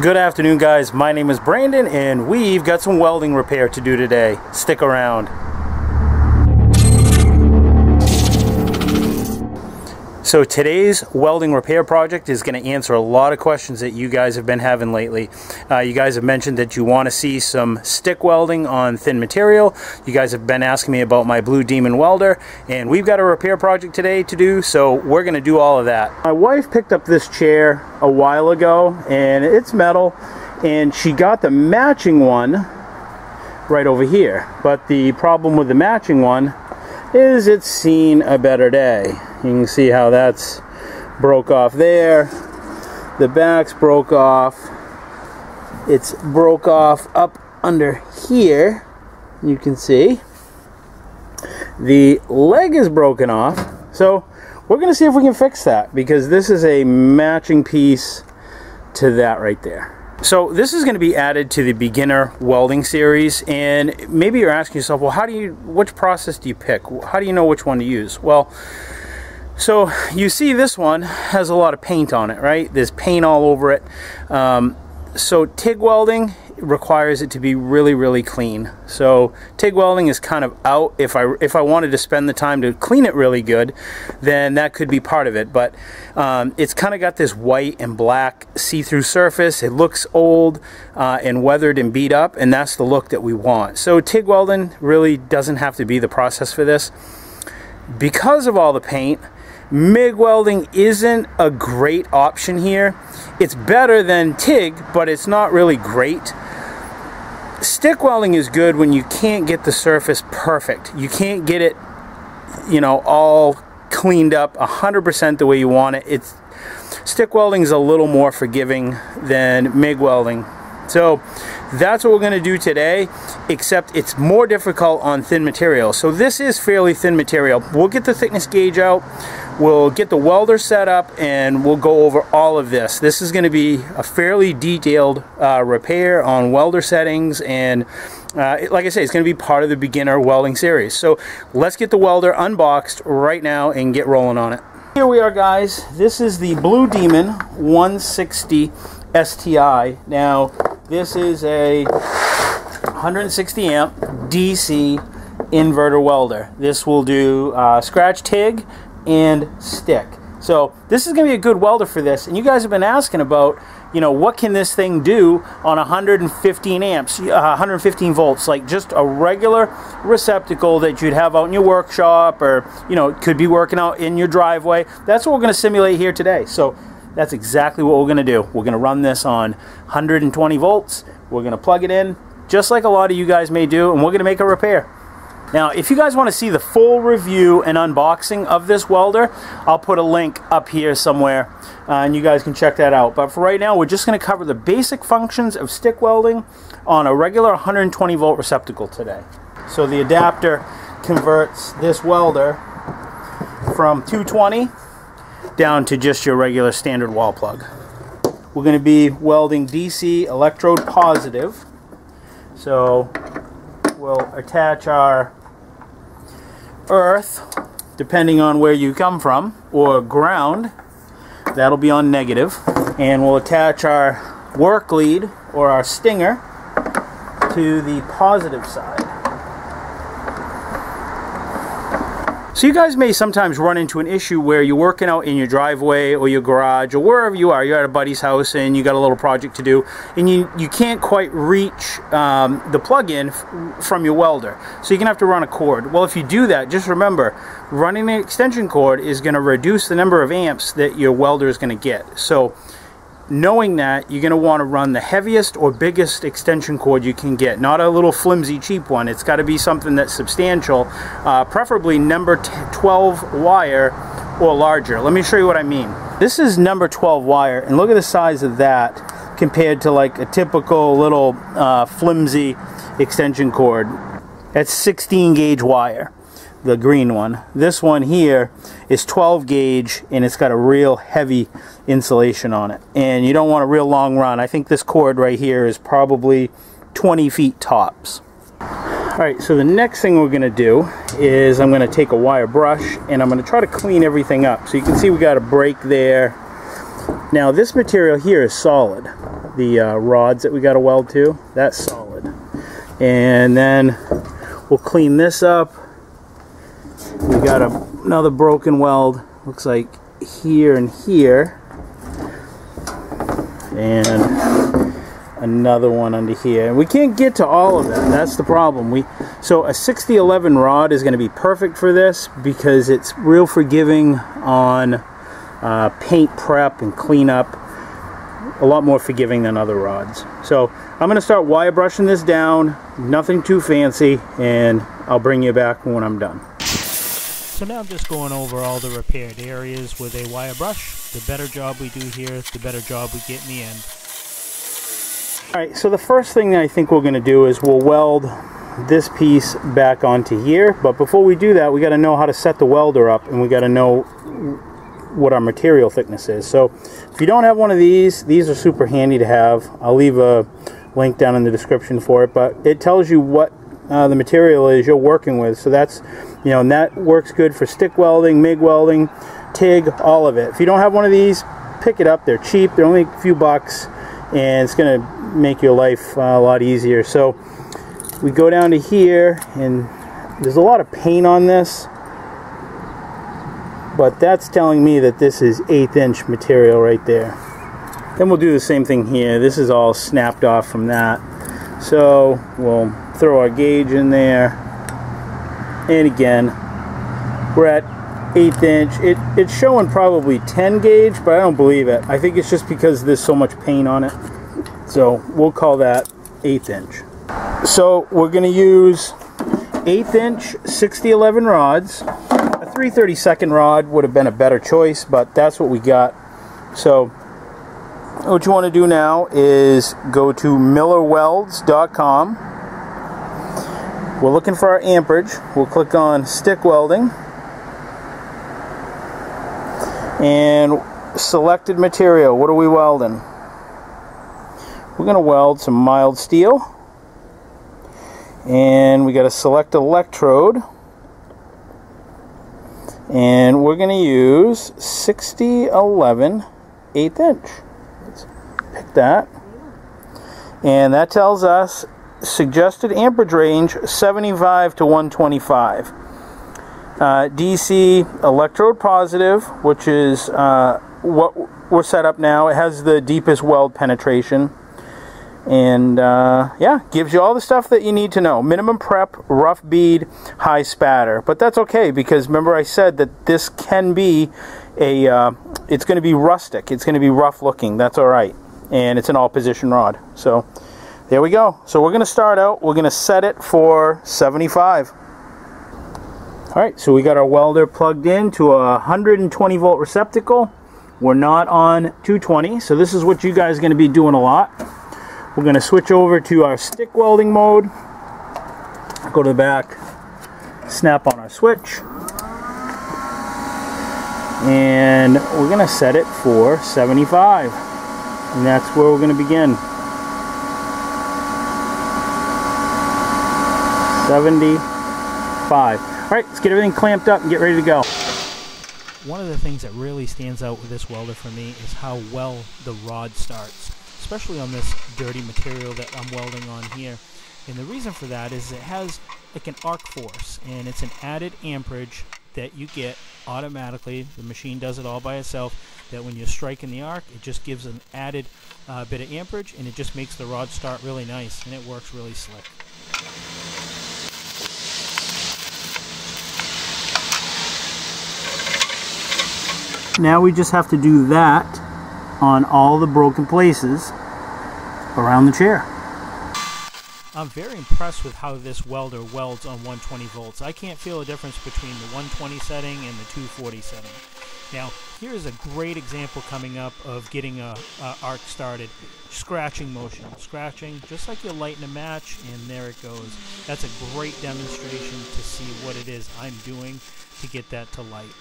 Good afternoon guys, my name is Brandon and we've got some welding repair to do today. Stick around. So today's welding repair project is going to answer a lot of questions that you guys have been having lately. Uh, you guys have mentioned that you want to see some stick welding on thin material. You guys have been asking me about my Blue Demon welder and we've got a repair project today to do so we're going to do all of that. My wife picked up this chair a while ago and it's metal and she got the matching one right over here but the problem with the matching one is it's seen a better day. You can see how that's broke off there. The back's broke off. It's broke off up under here. You can see. The leg is broken off. So we're going to see if we can fix that because this is a matching piece to that right there. So this is going to be added to the beginner welding series and maybe you're asking yourself, well how do you, which process do you pick? How do you know which one to use? Well, so you see this one has a lot of paint on it, right? There's paint all over it. Um, so TIG welding requires it to be really, really clean. So TIG welding is kind of out. If I if I wanted to spend the time to clean it really good, then that could be part of it. But um, it's kind of got this white and black see-through surface. It looks old uh, and weathered and beat up, and that's the look that we want. So TIG welding really doesn't have to be the process for this. Because of all the paint, MIG welding isn't a great option here. It's better than TIG, but it's not really great. Stick welding is good when you can't get the surface perfect. You can't get it, you know, all cleaned up 100% the way you want it. It's Stick welding is a little more forgiving than MIG welding. So that's what we're going to do today, except it's more difficult on thin material. So this is fairly thin material. We'll get the thickness gauge out. We'll get the welder set up and we'll go over all of this. This is going to be a fairly detailed uh, repair on welder settings and uh, like I say, it's going to be part of the beginner welding series. So let's get the welder unboxed right now and get rolling on it. Here we are guys. This is the Blue Demon 160 STI. Now this is a 160 amp DC inverter welder. This will do uh, scratch TIG and stick. So this is going to be a good welder for this. And you guys have been asking about, you know, what can this thing do on 115 amps, uh, 115 volts, like just a regular receptacle that you'd have out in your workshop or, you know, could be working out in your driveway. That's what we're going to simulate here today. So that's exactly what we're going to do. We're going to run this on 120 volts. We're going to plug it in, just like a lot of you guys may do, and we're going to make a repair. Now, if you guys want to see the full review and unboxing of this welder, I'll put a link up here somewhere, uh, and you guys can check that out. But for right now, we're just going to cover the basic functions of stick welding on a regular 120 volt receptacle today. So the adapter converts this welder from 220 down to just your regular standard wall plug. We're going to be welding DC electrode positive. So we'll attach our earth, depending on where you come from, or ground, that'll be on negative. And we'll attach our work lead, or our stinger, to the positive side. So you guys may sometimes run into an issue where you're working out in your driveway or your garage or wherever you are. You're at a buddy's house and you got a little project to do and you, you can't quite reach um, the plug-in from your welder. So you're going to have to run a cord. Well, if you do that, just remember, running an extension cord is going to reduce the number of amps that your welder is going to get. So knowing that you're going to want to run the heaviest or biggest extension cord you can get not a little flimsy cheap one. It's got to be something that's substantial uh, preferably number 12 wire or larger. Let me show you what I mean. This is number 12 wire and look at the size of that compared to like a typical little uh, flimsy extension cord. That's 16 gauge wire the green one. This one here is 12 gauge and it's got a real heavy insulation on it. And you don't want a real long run. I think this cord right here is probably 20 feet tops. Alright, so the next thing we're going to do is I'm going to take a wire brush and I'm going to try to clean everything up. So you can see we got a break there. Now this material here is solid. the uh, rods that we got to weld to. That's solid. And then we'll clean this up. Got a, another broken weld. Looks like here and here. And another one under here. And we can't get to all of them. That's the problem. We So a 6011 rod is going to be perfect for this because it's real forgiving on uh, paint prep and cleanup. A lot more forgiving than other rods. So I'm going to start wire brushing this down. Nothing too fancy. And I'll bring you back when I'm done. So now I'm just going over all the repaired areas with a wire brush. The better job we do here, the better job we get in the end. Alright, so the first thing I think we're going to do is we'll weld this piece back onto here. But before we do that, we got to know how to set the welder up and we got to know what our material thickness is. So if you don't have one of these, these are super handy to have. I'll leave a link down in the description for it, but it tells you what uh, the material is you're working with. So that's, you know, and that works good for stick welding, MIG welding, TIG, all of it. If you don't have one of these, pick it up. They're cheap. They're only a few bucks, and it's going to make your life uh, a lot easier. So we go down to here, and there's a lot of paint on this, but that's telling me that this is eighth inch material right there. Then we'll do the same thing here. This is all snapped off from that. So we'll throw our gauge in there. And again, we're at eighth inch. It, it's showing probably 10 gauge, but I don't believe it. I think it's just because there's so much paint on it. So we'll call that eighth inch. So we're going to use eighth inch 6011 rods. A 332nd rod would have been a better choice, but that's what we got. So what you want to do now is go to millerwelds.com. We're looking for our amperage. We'll click on stick welding. And selected material. What are we welding? We're going to weld some mild steel. And we got to select electrode. And we're going to use 6011 eighth inch. Let's pick that. And that tells us suggested amperage range 75 to 125. Uh, DC electrode positive, which is uh, what we're set up now. It has the deepest weld penetration. And uh, yeah, gives you all the stuff that you need to know. Minimum prep, rough bead, high spatter. But that's okay because remember I said that this can be a, uh, it's going to be rustic. It's going to be rough looking. That's all right. And it's an all position rod. So there we go. So we're going to start out. We're going to set it for 75. All right, so we got our welder plugged in to a 120 volt receptacle. We're not on 220, so this is what you guys are going to be doing a lot. We're going to switch over to our stick welding mode. Go to the back, snap on our switch. And we're going to set it for 75. And that's where we're going to begin. 75. All right, let's get everything clamped up and get ready to go. One of the things that really stands out with this welder for me is how well the rod starts, especially on this dirty material that I'm welding on here. And the reason for that is it has like an arc force and it's an added amperage that you get automatically. The machine does it all by itself. That when you're striking the arc, it just gives an added uh, bit of amperage and it just makes the rod start really nice and it works really slick. Now we just have to do that on all the broken places around the chair. I'm very impressed with how this welder welds on 120 volts. I can't feel a difference between the 120 setting and the 240 setting. Now, here's a great example coming up of getting a, a arc started. Scratching motion. Scratching, just like you lighten a match, and there it goes. That's a great demonstration to see what it is I'm doing to get that to light.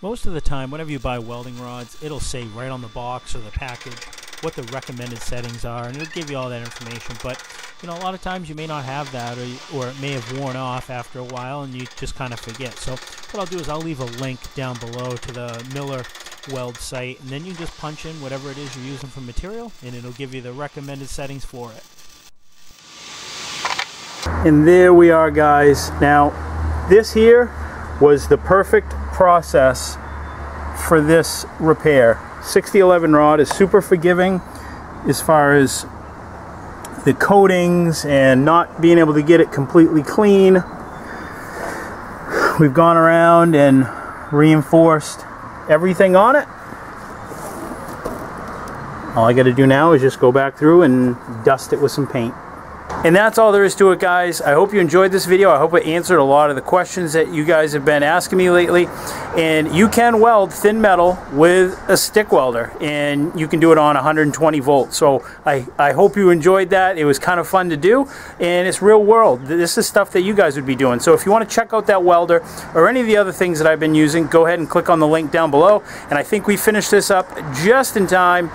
Most of the time, whenever you buy welding rods, it'll say right on the box or the package what the recommended settings are, and it'll give you all that information. But you know, a lot of times you may not have that, or or it may have worn off after a while, and you just kind of forget. So what I'll do is I'll leave a link down below to the Miller weld site, and then you just punch in whatever it is you're using for material, and it'll give you the recommended settings for it. And there we are guys. Now this here was the perfect process for this repair. 6011 rod is super forgiving as far as the coatings and not being able to get it completely clean. We've gone around and reinforced everything on it. All I got to do now is just go back through and dust it with some paint. And that's all there is to it, guys. I hope you enjoyed this video. I hope it answered a lot of the questions that you guys have been asking me lately. And you can weld thin metal with a stick welder, and you can do it on 120 volts. So I, I hope you enjoyed that. It was kind of fun to do, and it's real world. This is stuff that you guys would be doing. So if you want to check out that welder or any of the other things that I've been using, go ahead and click on the link down below. And I think we finished this up just in time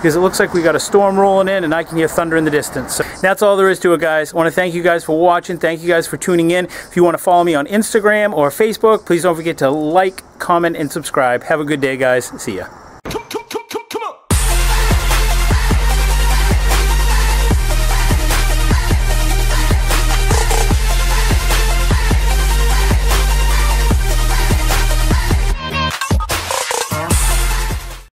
because it looks like we got a storm rolling in and I can hear thunder in the distance. So that's all there is to it, guys. I want to thank you guys for watching. Thank you guys for tuning in. If you want to follow me on Instagram or Facebook, please don't forget to like, comment, and subscribe. Have a good day, guys. See ya.